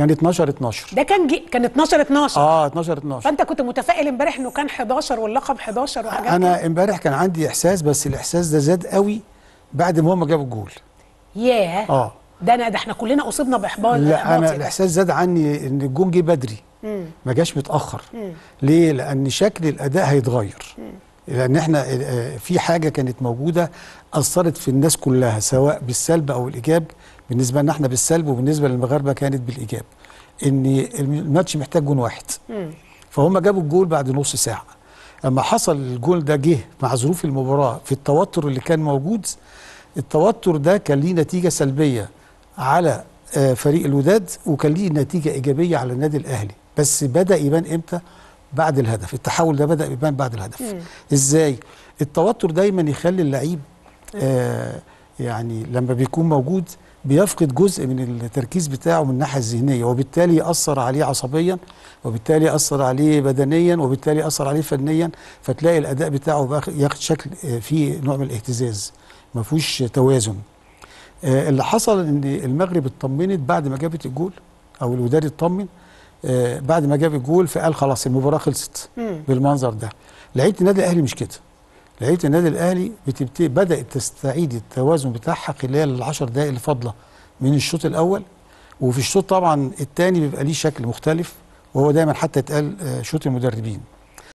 كان 12 12 ده كان جي... كان 12 12 آه 12 12 فأنت كنت متفائل امبارح إنه كان 11 واللقب 11 وحاجات. أنا امبارح كان عندي إحساس بس الإحساس ده زاد قوي بعد ما هم جابوا الجول. ياه. آه. ده أنا ده إحنا كلنا اصبنا بإحباط. لا أنا ده. الإحساس زاد عني إن الجون جه بدري. ما جاش متأخر. ليه؟ لأن شكل الأداء هيتغير. لأن إحنا آه، في حاجة كانت موجودة أثرت في الناس كلها سواء بالسلب أو الإيجاب بالنسبة لنا إحنا بالسلب وبالنسبة للمغاربة كانت بالإيجاب إن الماتش محتاج جون واحد. فهم جابوا الجول بعد نص ساعة. لما حصل الجول ده جه مع ظروف المباراة في التوتر اللي كان موجود التوتر ده كان ليه نتيجة سلبية على آه، فريق الوداد وكان ليه نتيجة إيجابية على النادي الأهلي. بس بدأ يبان إمتى؟ بعد الهدف. التحول ده بدأ يبان بعد الهدف. إزاي؟ التوتر دايما يخلي اللعيب آه يعني لما بيكون موجود بيفقد جزء من التركيز بتاعه من الناحية الذهنية وبالتالي يأثر عليه عصبيا وبالتالي يأثر عليه بدنيا وبالتالي يأثر عليه فنيا فتلاقي الأداء بتاعه ياخد شكل آه، فيه نوع من الاهتزاز. ما فيهوش توازن. آه، اللي حصل إن المغرب اطمنت بعد ما جابت الجول أو الوداد اطمن بعد ما جاب الجول فقال خلاص المباراة خلصت بالمنظر ده. لعيبه النادي الأهلي مش كده. لعيبه النادي الأهلي بتبتدي بدأت تستعيد التوازن بتاعها خلال العشر دقائق اللي فاضلة من الشوط الأول. وفي الشوط طبعا الثاني بيبقى ليه شكل مختلف وهو دايما حتى اتقال آه، شوط المدربين.